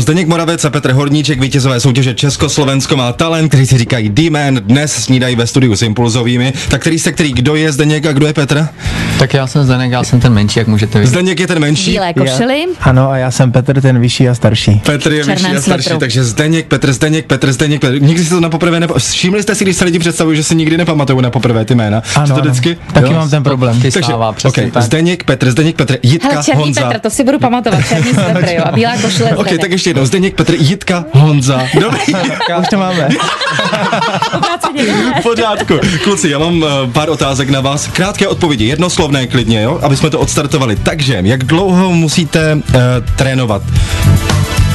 Zdeněk Moravec a Petr Horníček, vítězové soutěže Československo má talent, kteří si říkají D-Man, dnes snídají ve studiu s impulzovými. Tak který jste který, kdo je Zdeněk a kdo je Petr? Tak já jsem Zdeněk, já jsem ten menší, jak můžete vidět. Zdeněk je ten menší. Bílé košily. Ano, a já jsem Petr, ten vyšší a starší. Petr je vyšší a starší, svetru. takže Zdeněk, Petr, Zdeněk, Petr, Zdeněk, Petr. Nikdy si to na poprvé nepo... Všimli jste si, když se lidi představují, že si nikdy nepamatují na poprvé ty jména? Ano, to ano. vždycky? Taky Jo? mám ten problém. Taky Takže, stává, přesně okay, tak. Zdeněk, Petr, Zdeněk, Petr, Jitka, Hele, černý Honza. Petr, to si budu pamatovat, černý svetr, jo, a bílá košile Ok, Zdeněk. tak ještě jednou. Zdeněk, Petr, Jitka, Honza. Dobrý. Už to máme. Pořádku. Kluci, já mám uh, pár otázek na vás. Krátké odpovědi, jednoslovné klidně, jo, aby jsme to odstartovali. Takže, jak dlouho musíte uh, trénovat?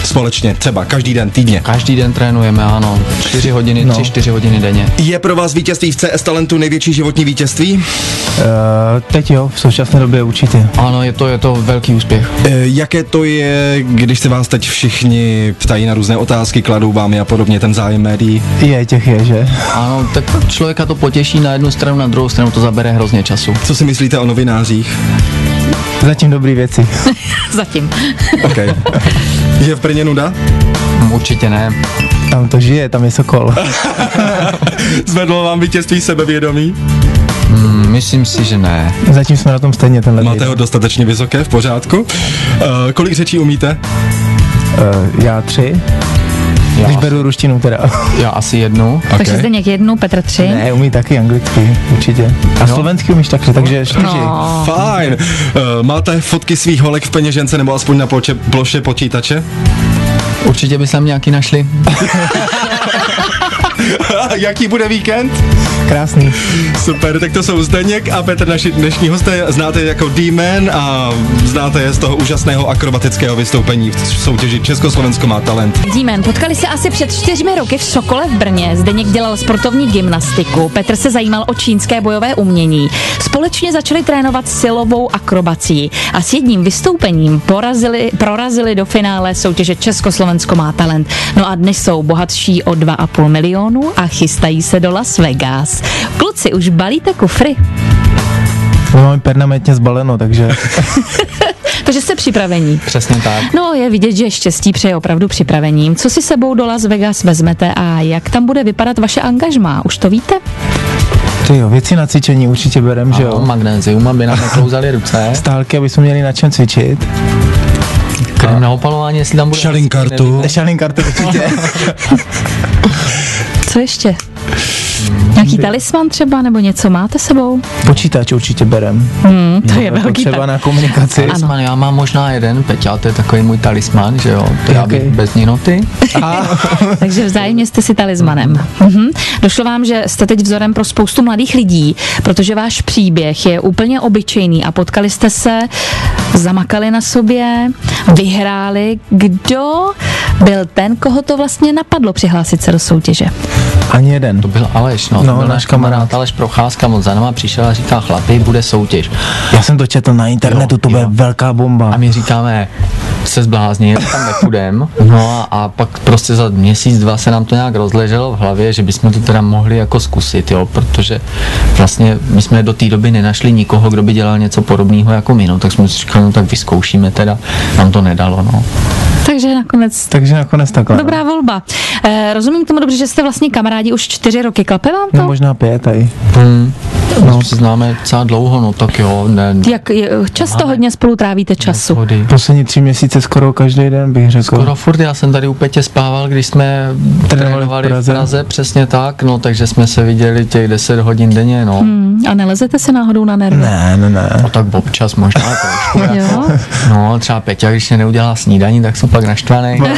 Společně, třeba každý den, týdně. Každý den trénujeme, ano. 4 hodiny, No. 3-4 hodiny denně. Je pro vás vítězství v CS Talentu největší životní vítězství? Uh, teď jo, v současné době určitě. Ano, je to, je to velký úspěch. E, jaké to je, když se vás teď všichni ptají na různé otázky, kladou vám je a podobně, ten zájem médií? Je, těch je, že? Ano, tak člověka to potěší na jednu stranu, na druhou stranu to zabere hrozně času. Co si myslíte o novinářích? Zatím dobrý věci. Zatím. OK. Je v Brně nuda? Určitě ne. Tam to žije, tam je Sokol. Zvedlo vám vítězství sebevědomí? Hm, myslím si, že ne. Zatím jsme na tom stejně tenhle Máte týden. ho dostatečně vysoké, v pořádku. Uh, kolik řečí umíte? Uh, já tři, Já, když beru ruštinu teda. já asi jednu. Takže Zdeněk jednu, Petr tři. Ne, umí taky anglicky, určitě. A slovenský umíš taky, takže čtyři. No, Fajn. Uh, máte fotky svých holek v peněžence nebo aspoň na ploče, ploše počítače? Určitě by se tam nějaký našli. Jaký bude víkend? Krásný. Super, tak to jsou Zdeněk a Petr, naši dnešní hosté. Znáte je jako D-Man a znáte je z toho úžasného akrobatického vystoupení v soutěži Československo má talent. Dímen, potkali se asi před čtyřmi roky v Sokole v Brně. Zdeněk dělal sportovní gymnastiku, Petr se zajímal o čínské bojové umění. Společně začali trénovat silovou akrobací a s jedním vystoupením porazili, prorazili do finále soutěže Československo má talent. No a dnes jsou bohatší o 2,5 milionu a chystají se do Las Vegas. Kluci, už balíte kufry? My máme permanentně zbaleno, takže Takže jste připravení. Přesně tak. No, je vidět, že štěstí přeje opravdu připravením. Co si sebou do Las Vegas vezmete a jak tam bude vypadat vaše angažmá? Už to víte? ty jo, věci na cvičení určitě berem, že Ano, jo. magnézium, aby nám neklouzaly ruce. Stálky, aby jsme měli na čem cvičit. Krem na opalování, jestli tam bude. Šalinkartu. Nešalin kartu určitě. Co ještě? Nějaký talisman třeba nebo něco máte sebou? Počítač určitě berem. Hmm, to je velký Potřeba tak. na komunikaci. Talisman, já mám možná jeden, Peťa, to je takový můj talisman, že jo, to já bych Jaký? bez ninoty. Takže vzájemně jste si talismanem. Mhm. Došlo vám, že jste teď vzorem pro spoustu mladých lidí, protože váš příběh je úplně obyčejný a potkali jste se, zamakali na sobě, vyhráli. Kdo byl ten, koho to vlastně napadlo přihlásit se do soutěže? Ani jeden. To byl Aleš, no, No, byl náš kamarád kamarád. Aleš Procházka, moc za náma přišel a říká, chlapi, bude soutěž. Já jsem to četl na internetu, Jo, to bude jo. velká bomba. A my říkáme, se zbláznit, tam nepůjdem. No a, a pak prostě za měsíc, dva se nám to nějak rozleželo v hlavě, že bychom to teda mohli jako zkusit, jo, protože vlastně my jsme do té doby nenašli nikoho, kdo by dělal něco podobného jako my, no, tak jsme si říkali, no tak vyzkoušíme teda, nám to nedalo, no. Takže nakonec Takže nakonec takhle. Dobrá volba. E, rozumím tomu dobře, že jste vlastně kamarádi už čtyři roky. Klape vám to? No možná pět tady. Hmm. No, se známe docela dlouho, no tak jo, ne, Jak je, často Máme. hodně spolu trávíte času? Shody. Poslední tři měsíce skoro každý den bych řekl. Skoro furt, já jsem tady u Petě spával, když jsme trénovali v Praze. v Praze, přesně tak, no takže jsme se viděli těch 10 hodin denně, no. Hmm, a nelezete se náhodou na nervy? Ne, ne, ne. No tak občas možná trošku. Jo? jako, no třeba Peťa, když se neudělá snídaní, tak jsou pak naštvaný.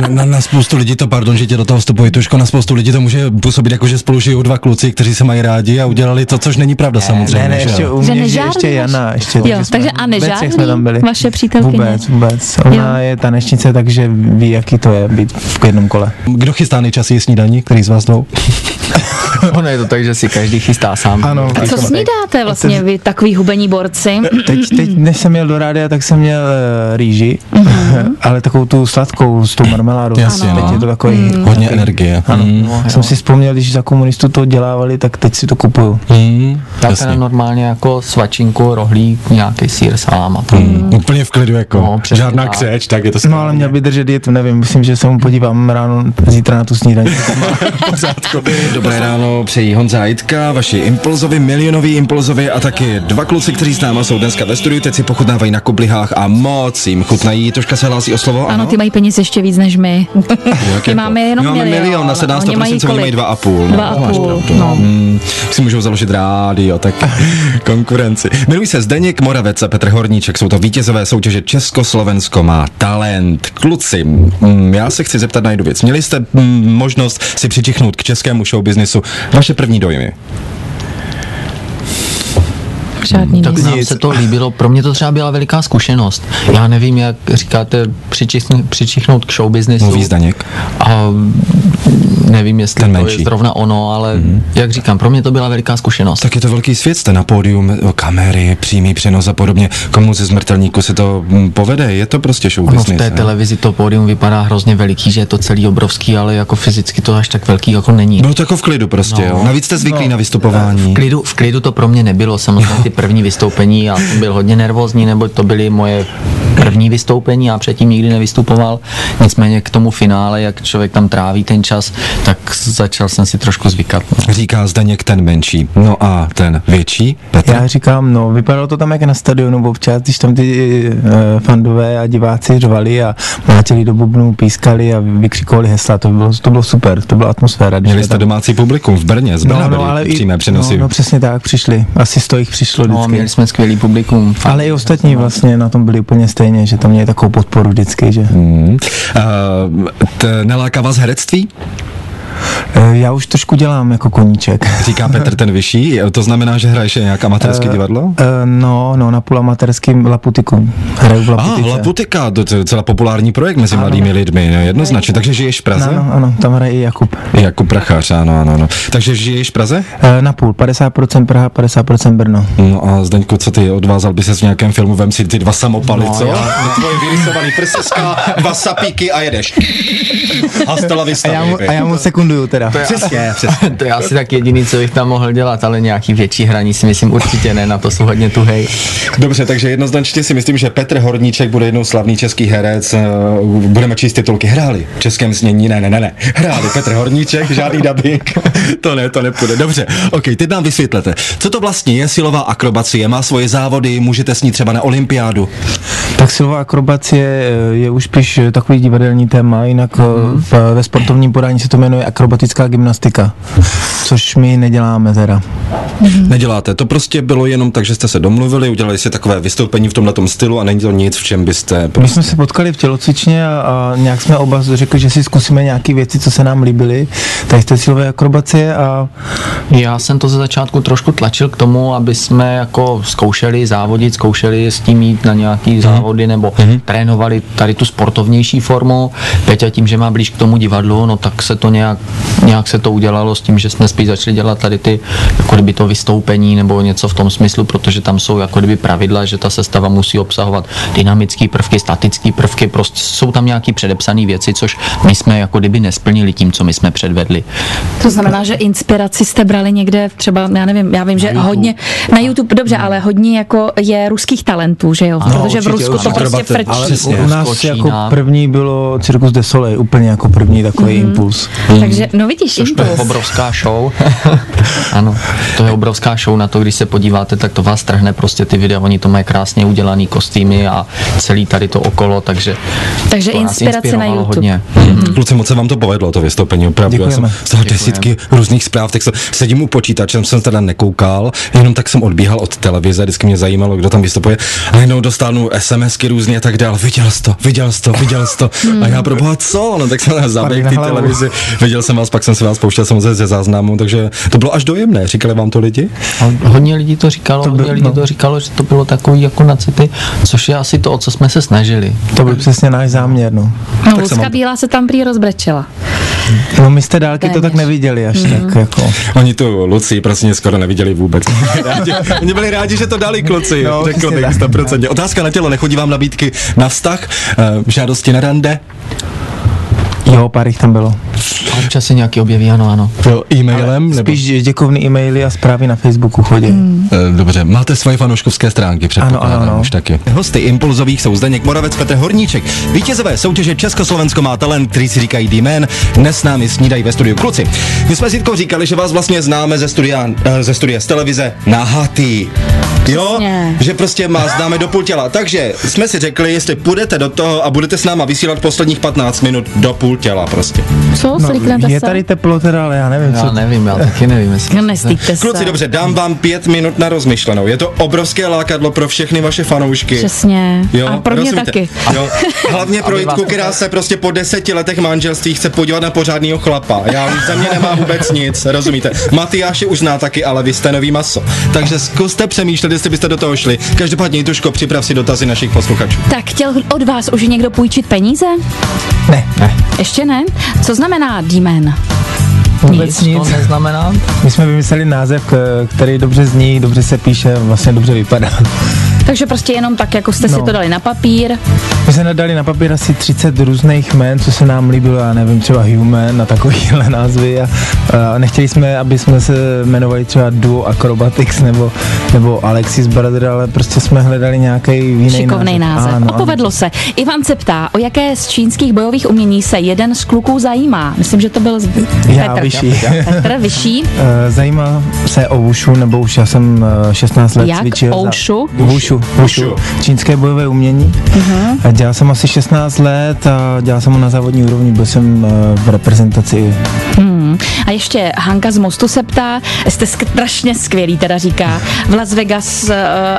Na, na, na spoustu lidí to, pardon, že tě do toho vstupuji, Tuško, na spoustu lidí to může působit jako, že spolu žijou dva kluci, kteří se mají rádi a udělali to, což není pravda samozřejmě. Ne, ne, že ještě jo? u mě, že ještě Jana. Ještě, Jo, že jsme- takže a jsme tam byli. vaše přítelkyně? Vůbec, vůbec. Ona je tanečnice, takže ví, jaký to je být v jednom kole. Kdo chystá nejčastěji snídaní, který z vás dvou? ono je to tak, že si každý chystá sám. Ano. A co snídáte vlastně vy, takový hubení borci? Teď, teď, než jsem měl do rádia, tak jsem měl uh, rýži, Mhm. ale takovou tu sladkou s tou marmeládou. Jasně, teď no. je to takový Mm. Hodně energie. Ano, Mm. no, jsem si vzpomněl, když za komunistů to dělávali, tak teď si to kupuju. Mm. Já Jasně. teda normálně jako svačinku, rohlík, nějaký sír, salám a to. Mm. Úplně v klidu, jako No, přesně žádná tak. křeč, tak je to No ale měl by držet dietu, nevím, myslím, že se mu podívám ráno, zítra na tu snídaní. pořádku. Dobré ráno, přejí Honza Jitka, vaši impulzovi, milionoví impulzovi a taky dva kluci, kteří s náma jsou dneska ve studiu, teď si pochutnávají na koblihách a moc jim chutnají. Toška se hlásí o slovo? Ano, ty mají peněz ještě víc než my. My máme jenom My máme milion, milion, na 17 oni mají oni mají dva a půl. Dva a půl, pravdu, no. Hmm, si můžou založit rádio, tak konkurenci. Jmenují se Zdeněk Moravec a Petr Horníček, jsou to vítězové soutěže Československo má talent. Kluci, mm, já se chci zeptat na jednu věc. Měli jste mm, možnost si přičichnout k českému showbiznisu. Vaše první dojmy? Žádný Tak nám se to líbilo, pro mě to třeba byla veliká zkušenost. Já nevím, jak říkáte, přičichnout, přičichnout k showbiznisu. Mluví Zdeněk? A nevím, jestli Ten to menší. je zrovna ono, ale mm-hmm. jak říkám, pro mě to byla veliká zkušenost. Tak je to velký svět, jste na pódium, kamery, přímý přenos a podobně. Komu ze smrtelníku se to mm, povede? Je to prostě show Ono v té ne? televizi to pódium vypadá hrozně veliký, že je to celý obrovský, ale jako fyzicky to až tak velký jako není. Bylo to jako v klidu prostě, No. jo. Navíc jste zvyklí na vystupování. V klidu, v klidu to pro mě nebylo, samozřejmě ty první vystoupení, já jsem byl hodně nervózní, nebo to byly moje první vystoupení, já předtím nikdy nevystupoval, nicméně k tomu finále, jak člověk tam tráví ten čas, tak začal jsem si trošku zvykat. No. Říká Zdeněk ten menší. No a ten větší, Petr? Já říkám, no, vypadalo to tam jak na stadionu občas, když tam ty uh, fandové a diváci řvali a mlátili do bubnů, pískali a vykřikovali hesla, to bylo, to bylo super, to byla atmosféra. Měli to jste tam- domácí publikum v Brně, z Brna No, no, ale i, přímé přenosy. no, no, přesně tak, přišli. Asi sto jich přišlo no vždycky. měli jsme skvělý publikum. fakt. ale i ostatní vlastně na tom byli úplně stejně, že tam měli takovou podporu vždycky, že Hmm. Uh, t- neláká vás herectví? Eh, já už trošku dělám jako koníček. Říká Petr ten vyšší. To znamená, že hraješ nějak amatérské Eh, divadlo? Eh, no, no, na půl amatérským Laputiku. Hraju v A, Laputice. Laputika, to je docela populární projekt mezi mladými lidmi, no, jednoznačně. Takže žiješ v Praze? Ano, ano, tam hraje i Jakub. Jako prachář, ano, ano, ano. Takže žiješ v Praze? Eh, na půl, 50% Praha, 50% Brno. No a Zdeňku, co ty, odvázal by se v nějakém filmu, vem si ty dva samopaly, No, co? já- Tvoje vyrysovaný prseska, dva sapíky a jedeš. Hasta la vista, A já mu, a já mu sekunduju teda. Přesně, přesně. to je asi tak jediný, co bych tam mohl dělat, ale nějaký větší hraní si myslím určitě ne, na to jsou hodně tuhej. Dobře, takže jednoznačně si myslím, že Petr Horníček bude jednou slavný český herec. eh, Budeme číst titulky. Hráli v českém znění, ne, ne, ne, ne. Hráli Petr Horníček, žádný dubbing. to ne, to nepůjde. Dobře, ok, teď nám vysvětlete. Co to vlastně je silová akrobacie? Má svoje závody, můžete s ní třeba na olympiádu. Tak silová akrobacie eh, je už spíš takový divadelní téma, jinak mm. v, ve sportovním podání se to jmenuje akrobatická gymnastika, což my neděláme teda. Neděláte, to prostě bylo jenom tak, že jste se domluvili, udělali si takové vystoupení v tomhle stylu a není to nic, v čem byste. My Prostě... jsme se potkali v tělocvičně a, a nějak jsme oba řekli, že si zkusíme nějaké věci, co se nám líbily, tady z té silové akrobacie a Já jsem to ze začátku trošku tlačil k tomu, aby jsme jako zkoušeli závodit, zkoušeli s tím jít na nějaký závody nebo trénovali tady tu sportovnější formu. Peťa tím, že má blíž k tomu divadlu, no tak se to nějak, nějak se to udělalo s tím, že jsme spíš začali dělat tady ty, jako kdyby to vystoupení nebo něco v tom smyslu, protože tam jsou jako kdyby pravidla, že ta sestava musí obsahovat dynamické prvky, statické prvky, prostě jsou tam nějaké předepsané věci, což my jsme jako kdyby nesplnili tím, co my jsme předvedli. To znamená, že inspiraci jste brali někde třeba, já nevím, já vím, že hodně, na YouTube, dobře, ale hodně jako je ruských talentů, že jo? Ano, Protože v Rusku to prostě frčí. ale Přesně. u nás Rusko, jako Čína. první bylo Circus de Soleil, úplně jako první takový mm. impuls. Takže, no vidíš, Což to je impuls. obrovská show. ano, to je obrovská show na to, když se podíváte, tak to vás trhne prostě ty videa, oni to mají krásně udělaný kostýmy a celý tady to okolo, takže Takže to nás inspirace na YouTube. Hodně. Kluci, moc se vám to povedlo, to vystoupení, opravdu. Já jsem Děkujeme. z toho Děkujeme. desítky různých zpráv, tak jsem, sedím u počítače, jsem teda nekoukal, jenom tak jsem odbíhal od televize, vždycky mě zajímalo, kdo tam vystupuje. A jenom dostanu SMSky různě a tak dál. Viděl jsi to, viděl jsi to, viděl jsi to. A já proboha, co? No tak jsem zaběhl té hlavu. televizi, viděl jsem vás, pak jsem se vás pouštěl samozřejmě ze záznamu, takže to bylo až dojemné. Říkali vám to lidi? A hodně lidí to říkalo, To hodně byl- lidí no. to říkalo, že to bylo takový jako na city, což je asi to, o co jsme se snažili. To byl přesně náš záměr, no. No, Tak jsem Lucka vám- Bílá se tam prý rozbrečela. No my té dálky to tak Téměř. neviděli až tak jako. Oni tu Luci prostě skoro neviděli vůbec. Rádi, oni byli rádi, že to dali kluci, No, řekl bych tak. 100%. Otázka na tělo, nechodí vám nabídky na vztah, uh, žádosti na rande, Jo, pár jich tam bylo. A občas se nějaký objeví, ano, ano. jo, e-mailem, nebo... Spíš děkovný e-maily a zprávy na Facebooku chodí. Mm. Eh, Dobře, máte svoje fanouškovské stránky, předpokládám Ano, ano, ano. už taky. Hosty Impulzových jsou Zdeněk Moravec, Petr Horníček. Vítězové soutěže Československo má talent, který si říkají D-Man. Dnes s námi snídají ve studiu kluci. My jsme si říkali, že vás vlastně známe ze studia, eh, ze studia z televize na Haty. Jo, že prostě má známe do půl těla. Takže jsme si řekli, jestli půjdete do toho a budete s náma vysílat posledních 15 minut do půl těla prostě. Co, No, je tady teplo teda, ale já nevím, Já co. nevím, já taky nevím, jestli... Nestýďte se. Kluci, dobře, dám vám pět minut na rozmyšlenou. Je to obrovské lákadlo pro všechny vaše fanoušky. Přesně. Jo, a pro mě rozumíte? taky. Jo. Hlavně pro Jitku, která se prostě po deseti letech manželství chce podívat na pořádného chlapa. Já už za mě nemá vůbec nic, rozumíte? Matyáše už zná taky, ale vy jste nový maso. Takže zkuste přemýšlet, jestli byste do toho šli. Každopádně, Jituško, připrav si dotazy našich posluchačů. Tak chtěl od vás už někdo půjčit peníze? Ne, Ještě ne? Co znamená D-Man? vůbec Nic, nic. to neznamená. My jsme vymysleli název, který dobře zní, dobře se píše, vlastně dobře vypadá. Takže prostě jenom tak, jako jste si No. to dali na papír. My jsme nadali na papír asi 30 různých jmen, co se nám líbilo, já nevím, třeba Human a takovýhle názvy a, a nechtěli jsme, aby jsme se jmenovali třeba Duo Acrobatics nebo, nebo Alexis Brother, ale prostě jsme hledali nějaký jiný Šikovný název. Ano, a povedlo se. Ivan se ptá, o jaké z čínských bojových umění se jeden z kluků zajímá. Myslím, že to byl z... Já Petr. vyšší. Petr Vyšší. Eh, Zajímá se o Wushu, nebo už já jsem eh, 16 let Jak? cvičil. za- Wushu? Wushu, Wushu. Čínské bojové umění. Mhm. A dělal jsem asi 16 let a dělal jsem ho na závodní úrovni, byl jsem eh, v reprezentaci. Hmm. A ještě Hanka z Mostu se ptá, jste strašně skvělý, teda říká. V Las Vegas uh,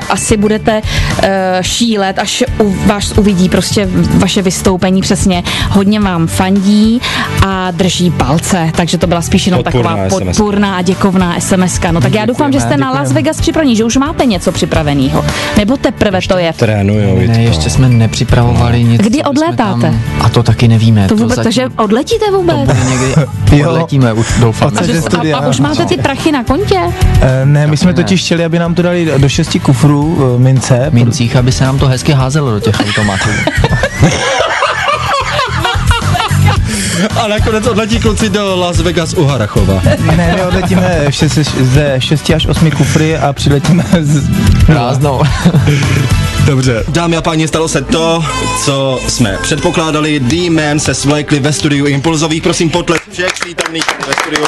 asi budete uh, šílet, až u, vás uvidí prostě vaše vystoupení přesně. Hodně vám fandí a drží palce, takže to byla spíš jenom Podpůrná taková SMS. podpůrná a děkovná SMS. No tak já doufám, že jste na děkujeme. Las Vegas připravení, že už máte něco připraveného. Nebo teprve to je. Trénujou, Ne, ještě jsme nepřipravovali nic. Kdy odlétáte? Tam, a to taky nevíme. To vůbec, zatím- takže odletíte to vůbec? bude někdy, Jo. Odletíme, už doufám. Odsaď že studia. A, a už máte ty prachy na kontě? Eh, Ne, my jsme ne. totiž chtěli, aby nám to dali do šesti kufrů eh, mince. mincích, aby se nám to hezky házelo do těch automatů. A nakonec odletí kluci do Las Vegas u Harachova. Ne, my odletíme se- ze 6 až 8 kufry a přiletíme z... Prázdnou. Dobře. Dámy a páni, stalo se to, co jsme předpokládali. D-Man se svlékli ve studiu Impulzových. Prosím, potlesk všech přítomných ve studiu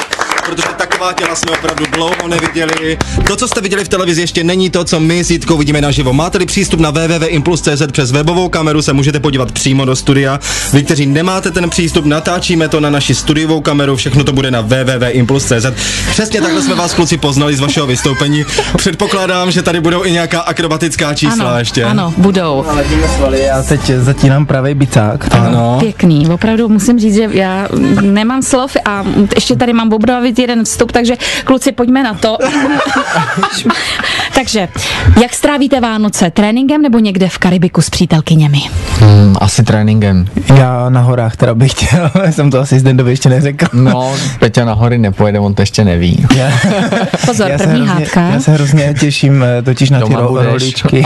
protože taková těla jsme opravdu dlouho neviděli. To, co jste viděli v televizi, ještě není to, co my s Jitkou vidíme naživo. Máte-li přístup na www.impuls.cz přes webovou kameru, se můžete podívat přímo do studia. Vy, kteří nemáte ten přístup, natáčíme to na naši studiovou kameru, všechno to bude na www.impuls.cz. Přesně takhle jsme vás kluci poznali z vašeho vystoupení. Předpokládám, že tady budou i nějaká akrobatická čísla ano, ještě. ano, budou. Já teď zatínám pravý bicák. Ano. Pěkný, opravdu musím říct, že já nemám slov a ještě tady mám obravit jeden vstup, takže kluci, pojďme na to. takže, jak strávíte Vánoce? Tréninkem nebo někde v Karibiku s přítelkyněmi? Hmm, asi tréninkem. Já na horách teda bych chtěl, jsem to asi Zdendovi ještě neřekl. No, Peťa na hory nepojede, on to ještě neví. Já, Pozor, já první hrozně, hádka. Já se hrozně těším eh, totiž na ty Doma ro- budeš. rohlíčky.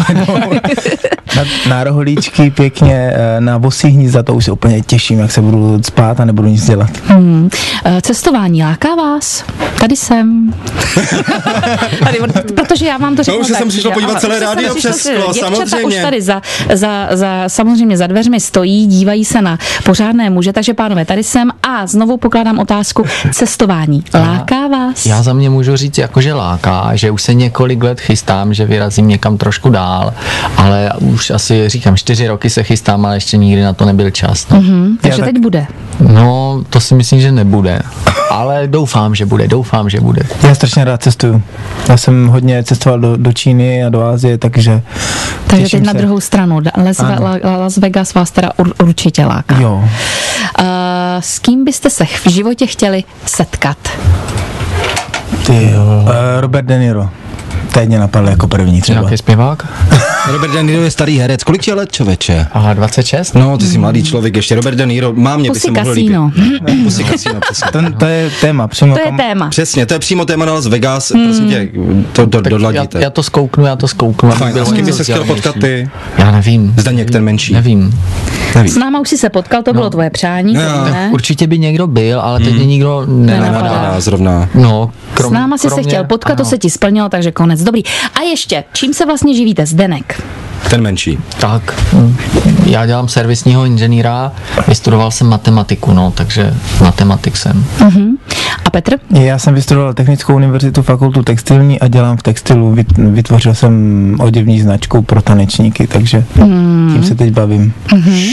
Na, na rohlíčky pěkně, eh, na bosí hnízda, to už se úplně těším, jak se budu spát a nebudu nic dělat. Hmm. eh, Cestování láká vás? Tady jsem. tady, protože já vám to řeknu už se tak, sem přišlo že- podívat celé už rádio přes si- sklo, samozřejmě. už tady za, za, za, samozřejmě za dveřmi stojí, dívají se na pořádné muže, takže pánové, tady jsem a znovu pokládám otázku cestování. Láká vás? Já za mě můžu říct, jako že láká, že už se několik let chystám, že vyrazím někam trošku dál, ale už asi říkám, čtyři roky se chystám, ale ještě nikdy na to nebyl čas. No, Hm, takže Já tak- teď bude. no to si myslím, že nebude, ale doufám, že bude, doufám, že bude. Já strašně rád cestuju. Já jsem hodně cestoval do, do Číny a do Asie, takže Takže těším teď na se. druhou stranu. Las. La- Las Vegas vás teda ur, určitě láká. Jo. Uh, s kým byste se v životě chtěli setkat? Ty jo. Uh, Robert De Niro. Teď mě napadl jako první třeba. Nějaký zpěvák? Robert De Niro je starý herec. Kolik ti je let, člověče? Aha, 26? No, ty jsi mladý člověk, ještě Robert De Niro, má mě by Pusy se mohl líbit. kasíno. Pusy kasíno, přesně. To, to je téma, přímo To je kam- téma. Přesně, to je přímo téma na Las Vegas, prosím tě, to do, Tak já, dodladíte. já, to zkouknu, já to zkouknu. abych Fajn, a s kým by se chtěl potkat ty? Já nevím. Zdeněk, ten menší. Nevím. S náma už jsi se potkal, to bylo tvoje přání, No. to ne? Určitě by někdo byl, ale teď Hmm. mě nikdo nenapadá. Zrovna. No, S náma jsi se chtěl potkat, to se ti splnilo, takže konec. Dobrý. A ještě, čím se vlastně živíte? Zdenek. Ten menší. Tak, já dělám servisního inženýra, vystudoval jsem matematiku, no, takže matematik jsem. A Petr? Já jsem vystudoval Technickou univerzitu, fakultu textilní a dělám v textilu. Vyt- Vytvořil jsem oděvní značku pro tanečníky, takže tím se teď bavím.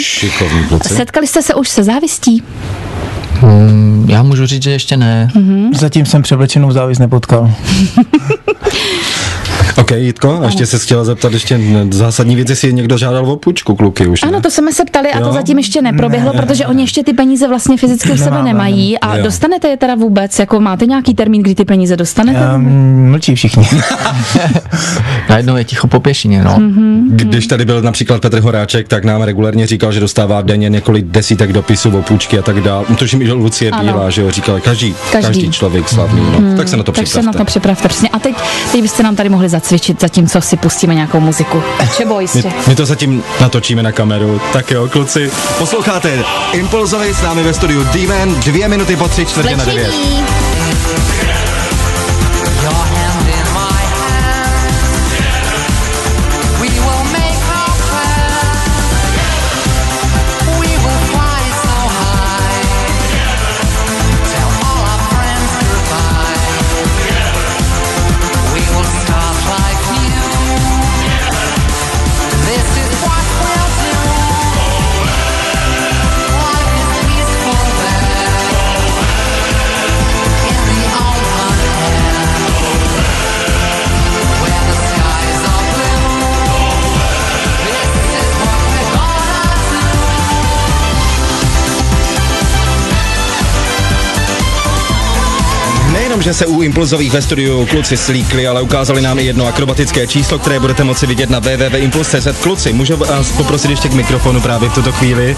Šikovní kluci. Setkali jste se už se závistí? Hm, já můžu říct, že ještě ne. Zatím jsem převlečenou závis nepotkal. OK, Jitko, a ještě se chtěla zeptat ještě zásadní věc, jestli někdo žádal o půjčku, kluky už. Ano, ne? to jsme se ptali a to Jo? zatím ještě neproběhlo, protože oni ještě ty peníze vlastně fyzicky u sebe nemají. A Jo. dostanete je teda vůbec? Jako máte nějaký termín, kdy ty peníze dostanete? Um, mlčí všichni. Najednou je ticho po pěšině, no. Když tady byl například Petr Horáček, tak nám regulérně říkal, že dostává denně několik desítek dopisů o půjčky a tak dále. Tuším, že Lucie Ano. Bílá, že jo, říkal každý, každý, Každý. člověk slavný, no. tak se na to tak se na připravte. to připravte přesně. A teď, teď byste nám tady mohli zacvičit, zatímco si pustíme nějakou muziku. Třeba My, jistě. my to zatím natočíme na kameru. Tak jo, kluci, posloucháte Impulzovi s námi ve studiu D-Man, dvě minuty po tři čtvrtě na devět. Nejenom, že se u Impulzových ve studiu kluci slíkli, ale ukázali nám i jedno akrobatické číslo, které budete moci vidět na www.impuls.cz. Kluci, můžu vás poprosit ještě k mikrofonu právě v tuto chvíli.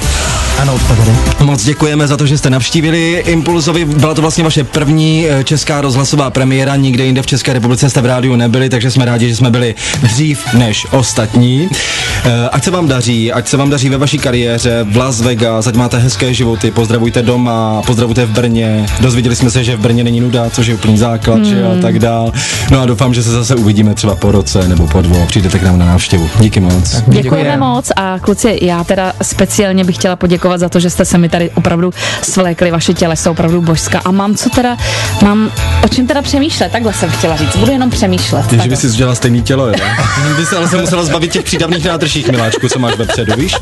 ano, tady. Moc děkujeme za to, že jste navštívili Impulzovi. Byla to vlastně vaše první eh, česká rozhlasová premiéra, nikde jinde v České republice jste v rádiu nebyli, takže jsme rádi, že jsme byli dřív než ostatní. Eh, Ať se vám daří, ať se vám daří ve vaší kariéře v Las Vegas, ať máte hezké životy, pozdravujte doma, pozdravujte v Brně. Dozvěděli jsme se, že v Brně není nuda, což je úplný základ, že jo, a tak dál. No a doufám, že se zase uvidíme třeba po roce nebo po dvou a přijdete k nám na návštěvu. Díky moc. Děkujeme Děkujem. moc a kluci, já teda speciálně bych chtěla poděkovat za to, že jste se mi tady opravdu svlékli, vaše těle jsou opravdu božská a mám co teda, mám o čem teda přemýšlet, takhle jsem chtěla říct, budu jenom přemýšlet. Že by si udělala stejný tělo, jo? By se ale se musela zbavit těch přídavných nádržích, miláčku, co máš vepředu, víš?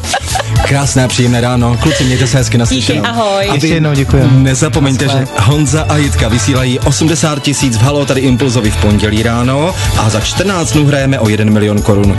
Krásné a příjemné ráno. Kluci, mějte se hezky naslyšenou. Díky, ahoj. A vy Ještě jednou děkuji. Nezapomeňte, že Honza a Jitka vysílají 80 tisíc v Halo tady Impulzovi v pondělí ráno a za 14 dnů hrajeme o 1 milion korun.